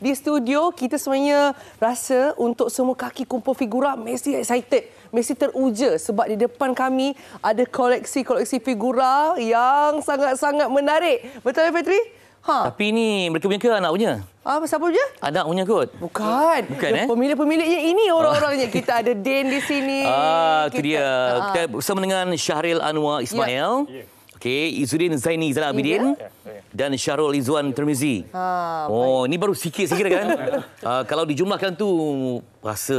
di studio kita sebenarnya rasa untuk semua kaki kumpul figura mesti excited, mesti teruja sebab di depan kami ada koleksi-koleksi figura yang sangat-sangat menarik. Betul Fitri? Ha. Tapi ni mereka punya ke anak punya? Ah, siapa punya? Anak punya kot. Bukan. Bukan eh? Pemilik-pemiliknya ini orang-orangnya. Kita ada Dan di sini. Ah, itu kita, dia. Ah. Kita bersama dengan Syahril Anwar Ismail. Ya. Okey, Izzuddin Zaini Zainal Abidin ya. dan Syarul Izwan Termizi. Ha, oh, baik. ini baru sikit saya kira kan. uh, kalau dijumlahkan tu rasa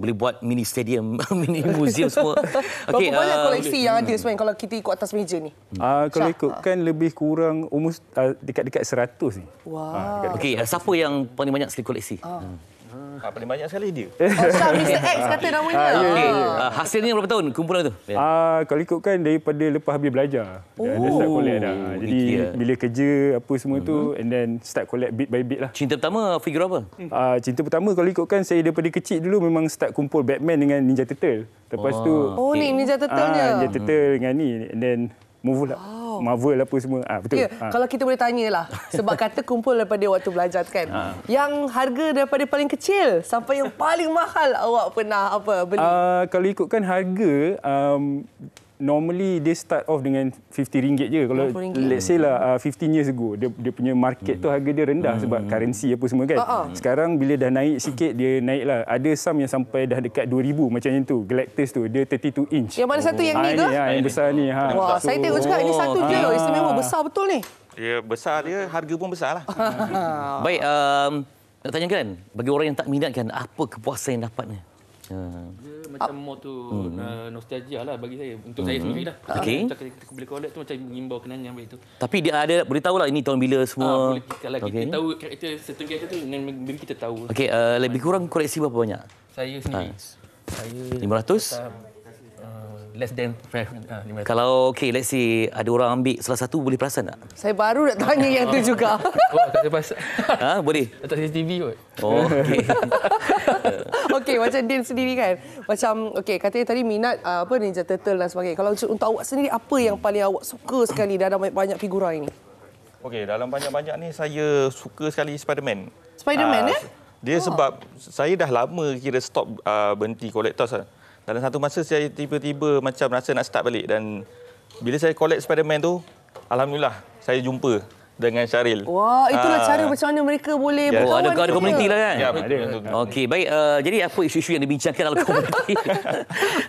boleh buat mini stadium, mini museum semua. Okay, Berapa banyak uh, koleksi yang ada sebenarnya kalau kita ikut atas meja ni? Uh, kalau ikutkan lebih kurang almost uh, dekat-dekat 100 ni. Wow. Uh, Okey, uh, siapa yang paling banyak sekali koleksi? Uh. Hmm. Ha, paling banyak sekali dia. Oh, Syah, Mr. X kata namanya. Ah, ya, okay. uh, hasilnya berapa tahun kumpulan tu? Ah, uh, kalau ikutkan daripada lepas habis belajar. Oh. Dah start collect dah. Jadi yeah. bila kerja apa semua uh-huh. tu mhm. and then start collect bit by bit lah. Cinta pertama figure apa? Uh, cinta pertama kalau ikutkan saya daripada kecil dulu memang start kumpul Batman dengan Ninja Turtle. Lepas oh. tu Oh ni Ninja Turtle-nya. Uh, Ninja Turtle uh-huh. dengan ni and then move lah. Oh. Marvel apa semua. Ah betul. Ya, ha. kalau kita boleh tanyalah sebab kata kumpul daripada waktu belajar kan. Ha. Yang harga daripada paling kecil sampai yang paling mahal awak pernah apa beli? Uh, kalau ikutkan harga um, normally they start off dengan RM50 je. Kalau let's say lah uh, 15 years ago dia dia punya market hmm. tu harga dia rendah hmm. sebab currency apa semua kan. Uh-huh. Sekarang bila dah naik sikit dia naik lah. Ada some yang sampai dah dekat 2000 macam yang tu. Galactus tu dia 32 inch. Yang mana satu oh. yang ni ke? Ha, yang besar ni ha. Wah, so, saya tengok juga ini satu je loh. Istimewa besar betul ni. Ya, besar dia, harga pun besar lah. Baik, um, nak tanyakan, bagi orang yang tak minat kan, apa kepuasan yang dapatnya? Dia macam more tu hmm. uh, nostalgia lah bagi saya untuk hmm. saya sendiri lah. Okey. Kita, kita boleh collect tu macam mengimbau kenangan yang baik tu. Tapi dia ada boleh tahu lah ini tahun bila semua. Ah, boleh kalau okay. kita tahu karakter certain karakter tu dengan diri kita tahu. Okey, uh, lebih kurang koleksi berapa banyak? Saya sendiri. Ha. Saya 500 less than 500. Kalau okay, let's say ada orang ambil salah satu boleh perasan tak? Saya baru nak tanya yang tu juga. oh, tak ada perasan. ha, boleh. Letak CCTV kot. Oh, okey. okey, macam Din sendiri kan. Macam okey, katanya tadi minat uh, apa Ninja Turtle dan sebagainya. Kalau untuk awak sendiri apa yang paling awak suka sekali dalam banyak-banyak figura ini? Okey, dalam banyak-banyak ni saya suka sekali Spider-Man. Spider-Man uh, eh? Dia oh. sebab saya dah lama kira stop uh, berhenti lah. Dalam satu masa saya tiba-tiba macam rasa nak start balik dan bila saya collect Spider-Man tu, alhamdulillah saya jumpa dengan Syaril. Wah, itulah uh, cara macam mana mereka boleh yes. Oh, ada ada komuniti lah kan? Ya, ada. Okey, baik. Uh, jadi apa isu-isu yang dibincangkan dalam komuniti?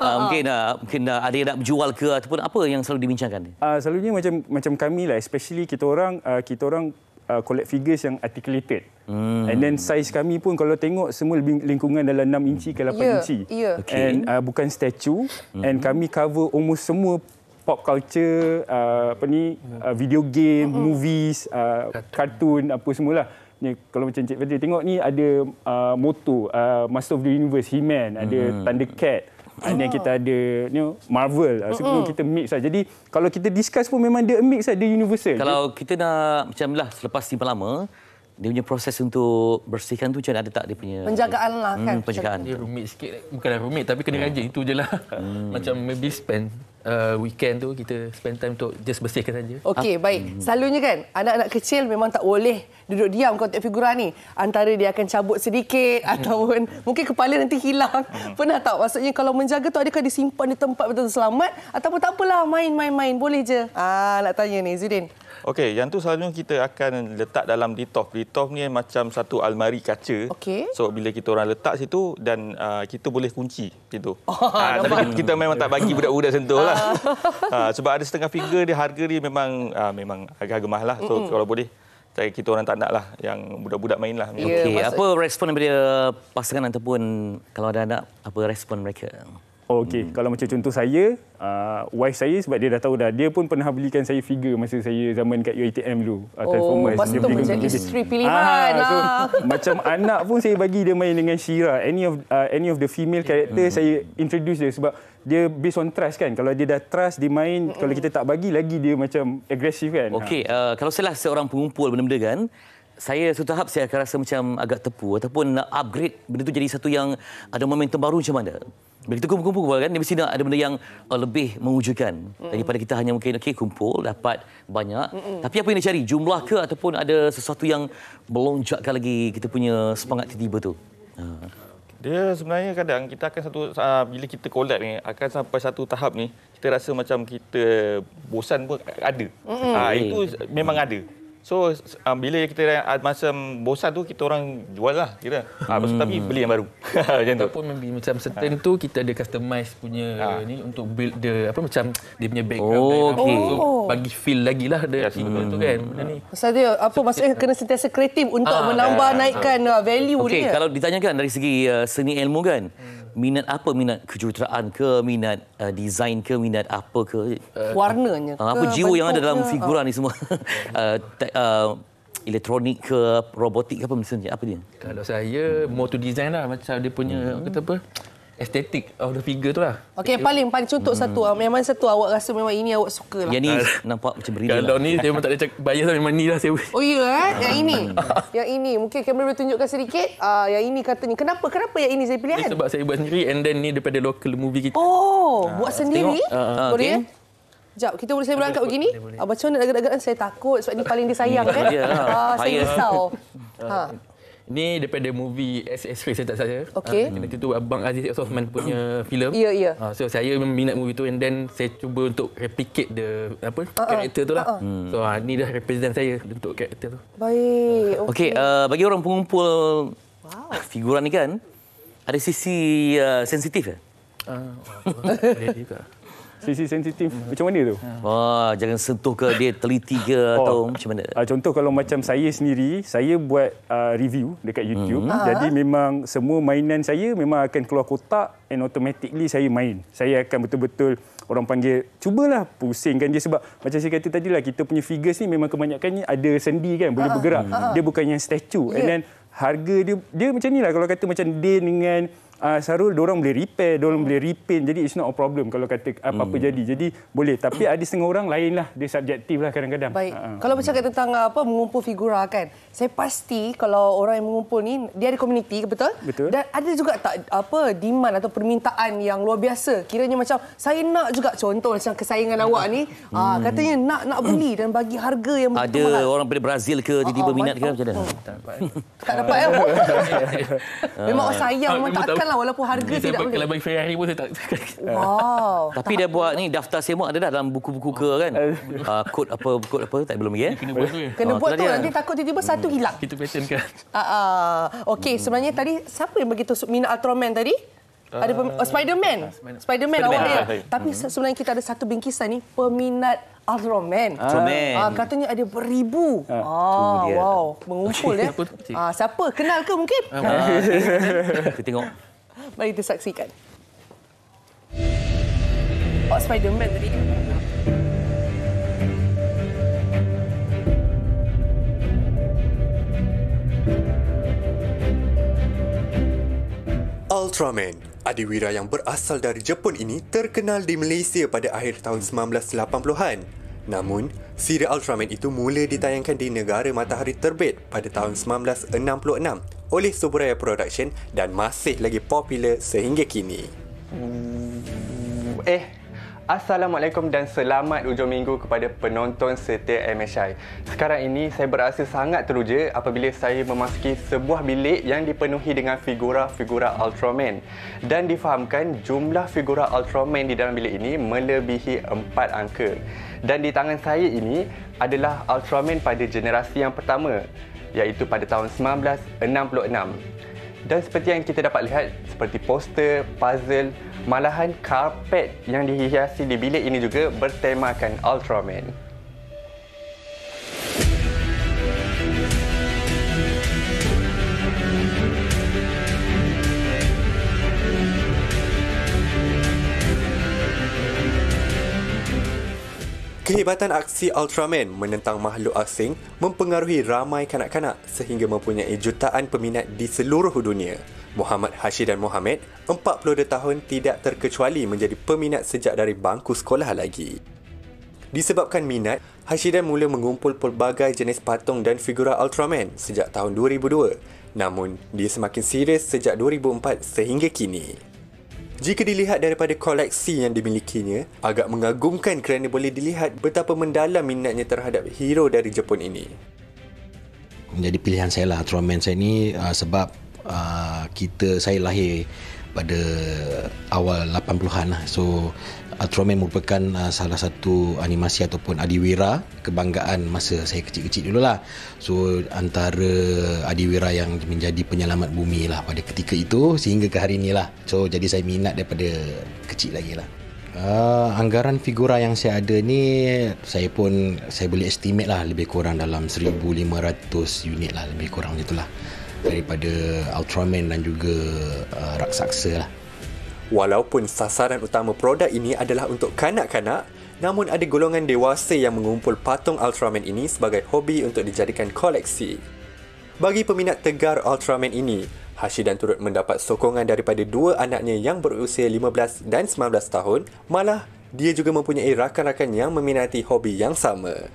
uh, mungkin uh, mungkin uh, ada yang nak berjual ke ataupun apa yang selalu dibincangkan? Uh, selalunya macam macam kami lah, especially kita orang uh, kita orang uh, collect figures yang articulated. Hmm. And then size kami pun kalau tengok semua lingkungan dalam 6 inci ke 8 yeah, inci. Yeah. Okay. And uh, bukan statue. Hmm. And kami cover almost semua pop culture, uh, apa ni, uh, video game, uh-huh. movies, uh, kartun, apa semualah. Ni, kalau macam Cik Fadil tengok ni ada uh, moto uh, Master of the Universe, He-Man, ada hmm. Thundercat. And then kita ada you know, Marvel. Uh, semua kita mix lah. Jadi kalau kita discuss pun memang dia mix lah. Dia universal. Kalau kita nak macam lah selepas simpan lama, dia punya proses untuk bersihkan tu macam ada tak dia punya penjagaan lah kan hmm, penjagaan dia rumit sikit bukanlah rumit tapi kena rajin itu je lah hmm. macam maybe spend uh, weekend tu kita spend time untuk just bersihkan saja. Okey ha? baik. Hmm. selalunya kan anak-anak kecil memang tak boleh duduk diam konteks figura ni. Antara dia akan cabut sedikit hmm. ataupun mungkin kepala nanti hilang. Hmm. pernah tak? Maksudnya kalau menjaga tu adakah disimpan di tempat betul selamat? Ataupun tak apalah main-main-main boleh je. Ah nak tanya ni Zudin Okey, yang tu selalunya kita akan letak dalam detof. Detof ni macam satu almari kaca. Okey. So bila kita orang letak situ dan uh, kita boleh kunci gitu. Oh, ha, tapi kita memang tak bagi budak-budak sentuh lah. ha, sebab ada setengah figure dia harga dia memang uh, memang agak-agak mahal lah. So mm-hmm. kalau boleh saya kita orang tak nak lah yang budak-budak main lah. Yeah, Okey, apa respon daripada pasangan ataupun kalau ada anak apa respon mereka? Oh, okey. Hmm. Kalau macam contoh saya, uh, wife saya sebab dia dah tahu dah, dia pun pernah belikan saya figure masa saya zaman kat UiTM dulu. Uh, oh, lepas tu menjadi isteri pilihan ah, lah. So, macam anak pun saya bagi dia main dengan Shira. Any of uh, any of the female character, hmm. saya introduce dia sebab dia based on trust kan. Kalau dia dah trust, dia main. Hmm. Kalau kita tak bagi, lagi dia macam agresif kan. Okey, uh, kalau saya lah seorang pengumpul benda-benda kan, saya suatu tahap saya akan rasa macam agak tepu ataupun nak upgrade benda tu jadi satu yang ada momentum baru macam mana? Bila kita kumpul-kumpul kan, dia mesti nak ada benda yang uh, lebih mewujudkan mm. daripada kita hanya mungkin okey kumpul dapat banyak. Mm-mm. Tapi apa yang dia cari? Jumlah ke ataupun ada sesuatu yang melonjakkan lagi kita punya semangat tiba-tiba tu? Uh. Dia sebenarnya kadang kita akan satu uh, bila kita collab ni akan sampai satu tahap ni kita rasa macam kita bosan pun ada. Mm-hmm. Uh, itu memang ada. So um, bila kita uh, macam bosan tu kita orang jual lah kira. Ha, hmm. tapi beli yang baru. macam tu. Ataupun macam certain ha. tu kita ada customize punya ha. ni untuk build the apa macam dia punya background. Oh, okay. So, bagi feel lagi lah dia yes, hmm. tu kan. Benda ni. Pasal dia apa maksudnya kena sentiasa kreatif untuk ha, menambah ha, naikkan ha. value okay, dia. Kalau ditanyakan dari segi uh, seni ilmu kan. Hmm minat apa? Minat kejuruteraan ke? Minat uh, design ke? Minat apa ke? Uh, warnanya uh, apa jiwa yang ada dalam figura uh. ni semua? Uh, te- uh, elektronik ke? Robotik ke apa? Misalnya apa dia? Kalau saya more to design lah. Macam dia punya hmm. kata apa estetik of the figure tu lah. Okey, yang paling paling contoh hmm. satu, memang satu awak rasa memang ini awak suka lah. Yang ni nampak macam berilah. Kalau lah. ni saya memang tak ada cakap bayar lah memang ni lah saya. Oh iya eh, yang ini. yang ini mungkin kamera boleh tunjukkan sedikit. Ah uh, yang ini katanya. Kenapa? Kenapa yang ini saya pilih kan? Sebab saya buat sendiri and then ni daripada local movie kita. Oh, uh, buat sendiri? Uh, boleh okay. Sekejap, kita boleh saya berangkat begini? Ah, macam mana agak-agak saya takut sebab ini paling disayang kan? Ah, saya risau. Ha. Ini daripada movie SS3 saya tak salah. Okey. Uh, itu Abang Aziz Osman punya filem. Ya, yeah, ya. Yeah. Uh, so saya minat movie tu and then saya cuba untuk replicate the apa uh-uh. karakter tu lah. Uh-uh. So uh, ni dah represent saya untuk karakter tu. Baik. Okey, okay, uh, bagi orang pengumpul wow. figuran ni kan ada sisi uh, sensitif ya? Uh, oh, sisi sensitif hmm. macam mana tu? Wah, jangan sentuh ke dia teliti ke oh. atau macam mana? Uh, contoh kalau macam saya sendiri, saya buat uh, review dekat YouTube. Hmm. Jadi uh memang semua mainan saya memang akan keluar kotak and automatically saya main. Saya akan betul-betul orang panggil cubalah pusingkan dia sebab macam saya kata tadi lah kita punya figures ni memang kebanyakannya ada sendi kan boleh uh bergerak. uh Dia bukan yang statue. Yeah. And then harga dia dia macam ni lah kalau kata macam dia dengan uh, Sarul orang boleh repair, orang boleh repaint. Jadi it's not a problem kalau kata apa-apa hmm. jadi. Jadi boleh. Tapi ada setengah orang lain lah. Dia subjektif lah kadang-kadang. Baik. Uh-huh. Kalau bercakap tentang apa mengumpul figura kan. Saya pasti kalau orang yang mengumpul ni dia ada komuniti betul? Betul. Dan ada juga tak apa demand atau permintaan yang luar biasa. Kiranya macam saya nak juga contoh macam kesayangan awak ni. Hmm. Uh, katanya nak nak beli dan bagi harga yang ada mahal. Ada orang dari Brazil ke tiba-tiba uh, minat ke macam mana? Tak dapat. ya. Memang orang sayang memang takkan lah walaupun harga dia tidak boleh. Kalau bagi Ferrari pun saya tak. Wow. Tapi dia buat ni daftar semak ada dah dalam buku-buku ke kan. uh, kod apa kod apa tak belum lagi eh. Kena buat tu. Ya? Kena buat tu nanti takut tiba-tiba satu hmm. hilang. Kita pattern kan. Ah uh, okey sebenarnya tadi siapa yang begitu minat Ultraman tadi? Uh, ada pem- uh, Spider-Man. Spider-Man, Spider-Man awak dia. Tapi hmm. sebenarnya kita ada satu bingkisan ni peminat Ultraman. Ultraman. Ah, katanya ada beribu. Ah, ah wow, mengumpul ya. Ah, siapa? Kenal ke mungkin? Ah, kita tengok. Mari kita saksikan. Oh, Spider-Man tadi. Ultraman, adiwira yang berasal dari Jepun ini terkenal di Malaysia pada akhir tahun 1980-an. Namun, siri Ultraman itu mula ditayangkan di negara matahari terbit pada tahun 1966 oleh Subraya Production dan masih lagi popular sehingga kini. Eh, Assalamualaikum dan selamat hujung minggu kepada penonton setia MSI. Sekarang ini saya berasa sangat teruja apabila saya memasuki sebuah bilik yang dipenuhi dengan figura-figura Ultraman. Dan difahamkan jumlah figura Ultraman di dalam bilik ini melebihi empat angka. Dan di tangan saya ini adalah Ultraman pada generasi yang pertama iaitu pada tahun 1966. Dan seperti yang kita dapat lihat, seperti poster, puzzle, malahan karpet yang dihiasi di bilik ini juga bertemakan Ultraman. Kehebatan aksi Ultraman menentang makhluk asing mempengaruhi ramai kanak-kanak sehingga mempunyai jutaan peminat di seluruh dunia. Muhammad Hashidan Mohamed, 42 tahun tidak terkecuali menjadi peminat sejak dari bangku sekolah lagi. Disebabkan minat, Hashidan mula mengumpul pelbagai jenis patung dan figura Ultraman sejak tahun 2002. Namun, dia semakin serius sejak 2004 sehingga kini. Jika dilihat daripada koleksi yang dimilikinya, agak mengagumkan kerana boleh dilihat betapa mendalam minatnya terhadap hero dari Jepun ini. Menjadi pilihan saya lah Ultraman saya ni uh, sebab uh, kita saya lahir pada awal 80-an lah. So Ultraman merupakan uh, salah satu animasi ataupun adiwira kebanggaan masa saya kecil-kecil dulu lah. So antara adiwira yang menjadi penyelamat bumi lah pada ketika itu sehingga ke hari ini lah. So jadi saya minat daripada kecil lagi lah. Uh, anggaran figura yang saya ada ni saya pun saya boleh estimate lah lebih kurang dalam 1500 unit lah lebih kurang itulah daripada Ultraman dan juga uh, raksasa lah. Walaupun sasaran utama produk ini adalah untuk kanak-kanak, namun ada golongan dewasa yang mengumpul patung Ultraman ini sebagai hobi untuk dijadikan koleksi. Bagi peminat tegar Ultraman ini, Hashidan turut mendapat sokongan daripada dua anaknya yang berusia 15 dan 19 tahun, malah dia juga mempunyai rakan-rakan yang meminati hobi yang sama.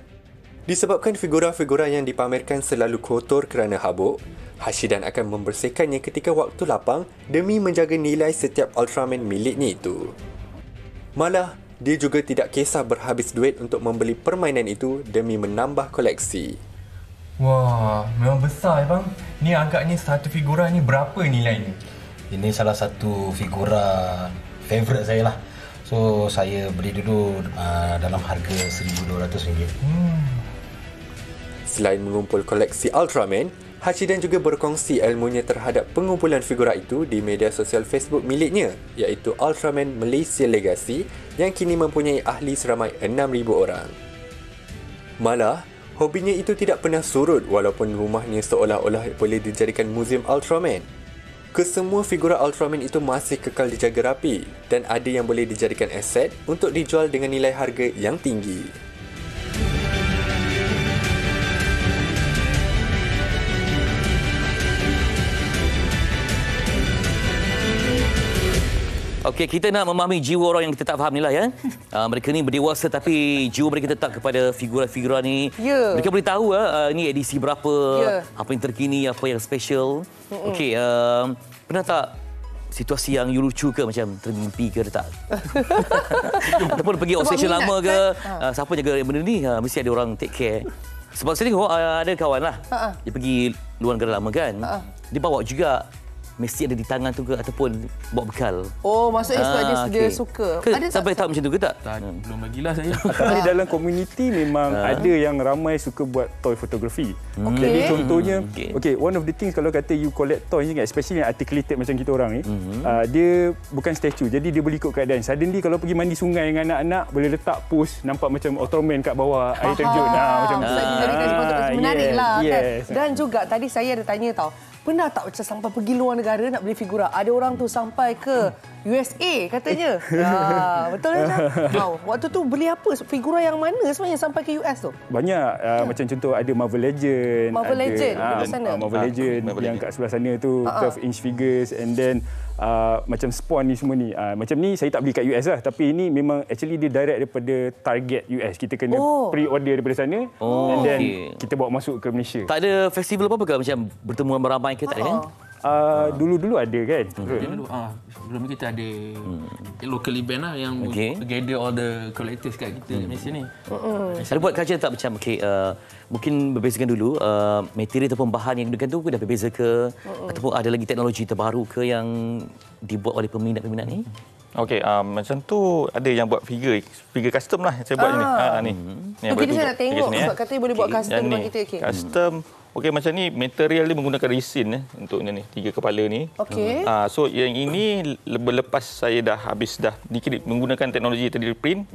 Disebabkan figura-figura yang dipamerkan selalu kotor kerana habuk, Hashidan akan membersihkannya ketika waktu lapang demi menjaga nilai setiap Ultraman miliknya itu. Malah, dia juga tidak kisah berhabis duit untuk membeli permainan itu demi menambah koleksi. Wah, memang besar ya bang. Ni agaknya satu figura ni berapa nilainya? Ini salah satu figura favourite saya lah. So saya beli dulu uh, dalam harga RM1,200. Hmm. Selain mengumpul koleksi Ultraman, Hashidan juga berkongsi ilmunya terhadap pengumpulan figura itu di media sosial Facebook miliknya iaitu Ultraman Malaysia Legacy yang kini mempunyai ahli seramai 6,000 orang. Malah, hobinya itu tidak pernah surut walaupun rumahnya seolah-olah boleh dijadikan muzium Ultraman. Kesemua figura Ultraman itu masih kekal dijaga rapi dan ada yang boleh dijadikan aset untuk dijual dengan nilai harga yang tinggi. Okey, kita nak memahami jiwa orang yang kita tak faham ni lah ya. Uh, mereka ni berdewasa tapi jiwa mereka tetap kepada figura-figura ni. Ya. Mereka boleh tahu uh, ni edisi berapa, Ya. apa yang terkini, apa yang special. Okey, uh, pernah tak situasi yang you lucu ke macam termimpi ke tak? Ataupun pergi obsession lama ke, kan? uh, siapa jaga benda ni, uh, mesti ada orang take care. Sebab tengok uh, ada kawan lah, Ha-ha. dia pergi luar negara lama kan, Ha-ha. dia bawa juga mesti ada di tangan tu ke ataupun bawa bekal. Oh, maksudnya sebab dia, Ah, dia suka. Ke, Ada sampai tak? tahap macam tu ke tak? Tak, belum lagi lah saya. Tapi dalam komuniti memang ada yang ramai suka buat toy photography. Okey. Jadi contohnya, Okey. okay. one of the things kalau kata you collect toys ni kan, especially yang articulated macam kita orang ni, uh, dia bukan statue. Jadi dia boleh ikut keadaan. Suddenly kalau pergi mandi sungai dengan anak-anak, boleh letak pose nampak macam Ultraman kat bawah air terjun. Ah, macam tu. Sebab sepatu Ah, menarik yes, lah kan. yes. Dan juga tadi saya ada tanya tau. Pernah tak macam sampai pergi luar negara nak beli figura? Ada orang tu sampai ke USA katanya. ya, betul tak? Wow. Waktu tu beli apa? Figura yang mana sebenarnya sampai ke US tu? Banyak uh, macam contoh ada Marvel Legend, Marvel ada, Legend, sana. ah, Marvel Ah, Legend Marvel yang kat sebelah sana tu Ah, ah. 12 inch figures and then uh, macam Spawn ni semua ni. Uh, macam ni saya tak beli kat US lah tapi ini memang actually dia direct daripada Target US. Kita kena Oh. pre-order daripada sana Oh, and then okey. kita bawa masuk ke Malaysia. Tak ada festival apa-apa ke macam bertemu ramai ke tak ada kan? Uh, dulu-dulu ada kan. Dia dulu, ah, sebelum ni kita ada local event lah yang Okey. gather all the collectors kat kita kat Malaysia ni. Ada buat kajian tak macam okay, uh, mungkin berbezakan dulu uh, material ataupun bahan yang digunakan tu pun dah berbeza ke ataupun ada lagi teknologi terbaru ke yang dibuat oleh peminat-peminat ni? Okey, um, macam tu ada yang buat figure, figure custom lah saya buat Ah. ni. Ha ni. Ni Okey, ni saya nak tengok sebab katanya boleh buat custom ni, kita, okey. Custom. Okey, macam ni material dia menggunakan resin eh, untuk ni, tiga kepala ni. Okey. Ah, so yang ini le- lepas saya dah habis dah dikit menggunakan teknologi 3D print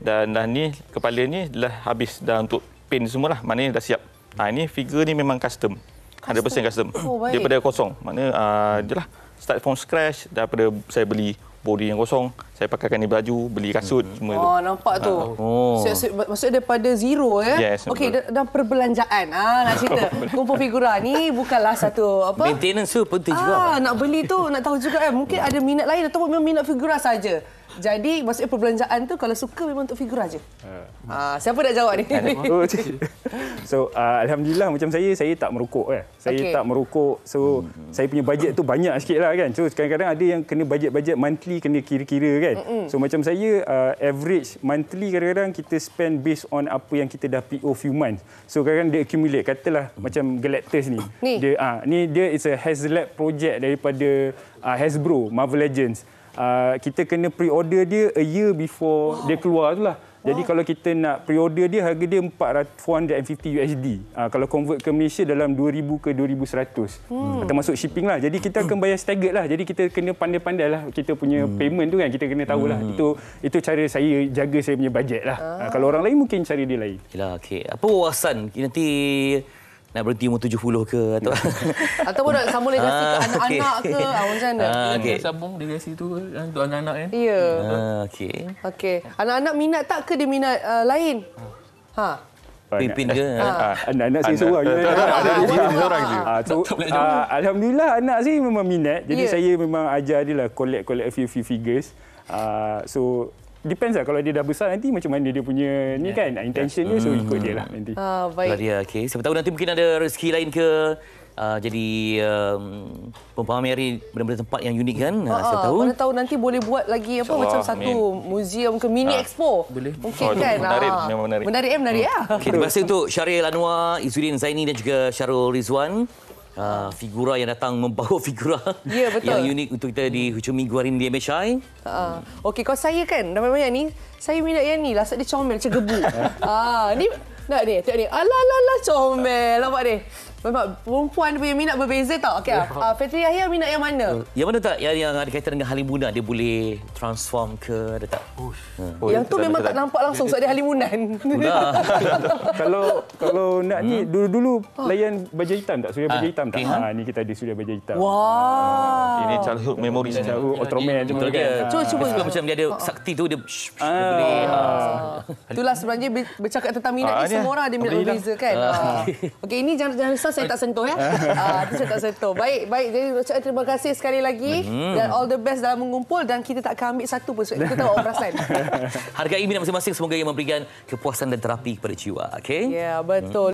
dan dah ni kepala ni dah habis dah untuk paint semua lah. Maknanya dah siap. Ah ini figure ni memang custom. 100% custom. Oh, baik. Daripada kosong. Mana uh, je lah start from scratch daripada saya beli body yang kosong saya pakaikan ni baju, beli kasut Hmm. semua tu. Oh, nampak tu. Oh. So, so, maksudnya daripada zero ya. Yes, Okey, betul. da- dalam perbelanjaan. Ah, nak cerita. Kumpul figura ni bukanlah satu apa? Maintenance tu penting juga. Ah, nak beli tu nak tahu juga kan. Mungkin ada minat lain ataupun memang minat figura saja. Jadi maksudnya perbelanjaan tu kalau suka memang untuk figura je. Ah, siapa nak jawab ni? Oh, so uh, alhamdulillah macam saya saya tak merokok kan. Saya okay. tak merokok. So hmm. saya punya bajet tu banyak sikit lah kan. So kadang-kadang ada yang kena bajet-bajet monthly kena kira-kira kan. Mm-mm. So macam saya uh, average monthly kadang-kadang kita spend based on apa yang kita dah PO few months. So kadang-kadang dia accumulate katalah macam Galactus ni. Ni. Dia ah ni dia is a Haslab project daripada uh, Hasbro Marvel Legends. Uh, kita kena pre-order dia a year before dia keluar tu lah. Jadi kalau kita nak pre-order dia harga dia 400 450 USD. Uh, kalau convert ke Malaysia dalam 2000 ke 2100. Hmm. Termasuk shipping lah. Jadi kita akan bayar staggered lah. Jadi kita kena pandai-pandai lah kita punya hmm. payment tu kan kita kena tahu lah. Itu itu cara saya jaga saya punya bajet lah. Uh, kalau orang lain mungkin cara dia lain. Yalah, okey. Apa wawasan nanti nak berhenti umur 70 ke atau ataupun nak sambung legasi ke Ah, anak-anak okey. ke? Ah, macam mana? Ah, okey. Sambung dengan situ kan, untuk anak-anak kan. Ya. Ah, okey. Okey. Anak-anak minat tak ke dia minat uh, lain? Ha. Pimpin ke? Ah, Anak-anak saya seorang je. Ah, ah, Alhamdulillah anak saya memang minat. Jadi Ya. saya memang ajar dia lah collect-collect a few, few figures. Ah, so depends lah kalau dia dah besar nanti macam mana dia punya ni kan intention dia so ikut dia lah nanti. Ah, baik. dia. Okey. Siapa tahu nanti mungkin ada rezeki lain ke uh, jadi um, pempameran benda-benda tempat yang unik kan? Uh, siapa Ah, tahu. Mana tahu nanti boleh buat lagi apa InsyaAllah, macam satu amin. museum ke mini expo. boleh. Mungkin Oh, itu kan. menarik, Ah. memang menarik. Menarik eh, menarik ya. Okey, terima kasih untuk Syaril Anwar, Izzuddin Zaini dan juga Syarul Rizwan. Uh, figura yang datang membawa figura Ya, betul. yang unik untuk kita di hujung minggu hari ini di MHI. Ah. Okey, kalau saya kan, nama banyak ni, saya minat yang ni lah. Sebab dia comel macam gebu. ah, ni, nak ni, tengok ni. Alah, alah, alah, comel. Nampak ni? Memang perempuan punya minat berbeza tau. Okey, ah, Fitri Yahya minat yang mana? Yang mana tak yang, yang ada kaitan dengan halimunan dia boleh transform ke ada tak? Oh, yang itu tu tak- memang itu tak nampak langsung sebab dia halimunan. Dah. kalau kalau nak ni dulu-dulu layan baja hitam tak? Suria baja Ah, hitam tak? okey. Ha ni kita ada suria baja hitam. Wah. Ini childhood memory. Tahu Ultraman Betul kan. dia. Cuba, cuba. Suka macam dia ada sakti tu dia, Ah. boleh Ah. Itulah sebenarnya ber- bercakap tentang minat Ah, ni semua orang ada minat berbeza kan. Ah. Okey ini jangan jangan risau saya tak sentuh ya. Ah itu saya tak sentuh. Baik baik jadi ucapkan terima kasih sekali lagi dan all the best dalam mengumpul dan kita tak akan ambil satu pun kita tahu awak perasan. Hargai minat masing-masing semoga ia memberikan kepuasan dan terapi kepada jiwa. Okey? Ya betul.